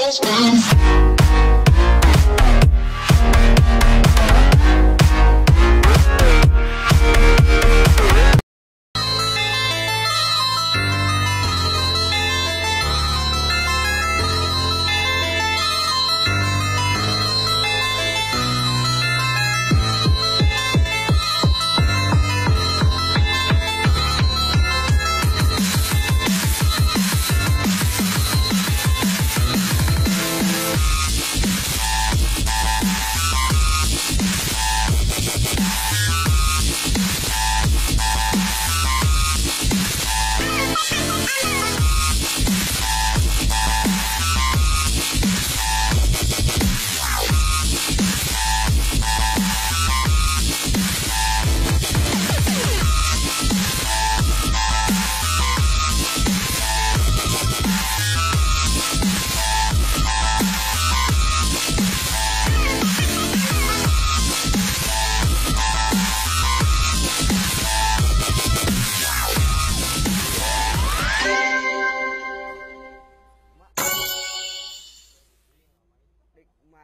always wins.